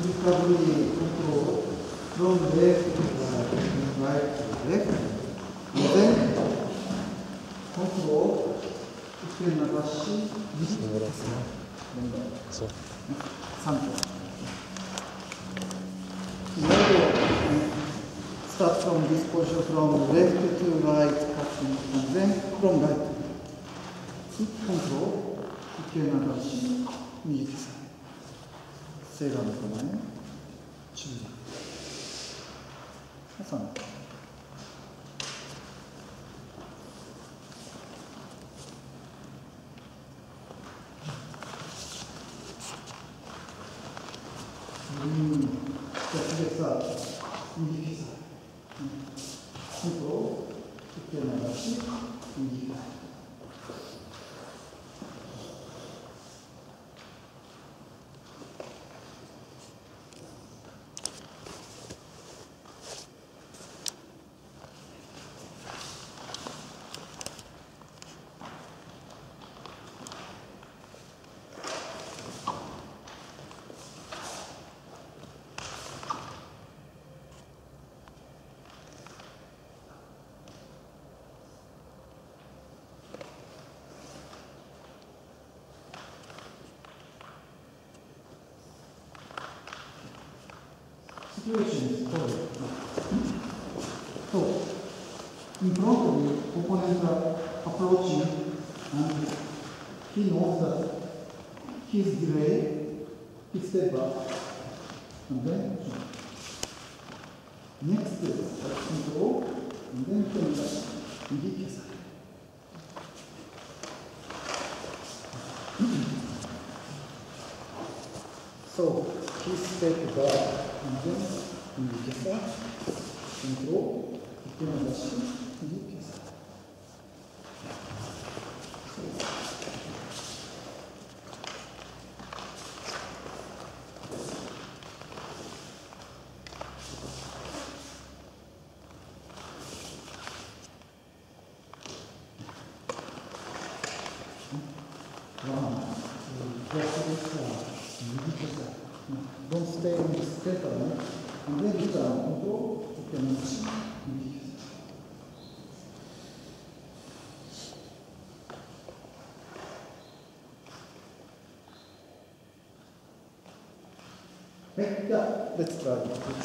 recovery control from left to right, right to left, and then control 手伸ばし、右伸ばすねそう3歩。Now start from this position from left to right, cutting, and then from right. Control 手伸ばし、右手下げ。セーラーの構え、中段。3歩。うん。じゃあ次さ、右膝。うん。今度、手伸ばし、右膝。situation is told. So, in front of the opponent are approaching and he knows that his delay, he step back and then next step, that's control and then turn back, 右手下げ So he step back and then 右手さ control 手を出し右手さ One, two, three, four, Don't stay in the center, no? and then you can control, you can machine. はい、じゃあ、レッツトライ。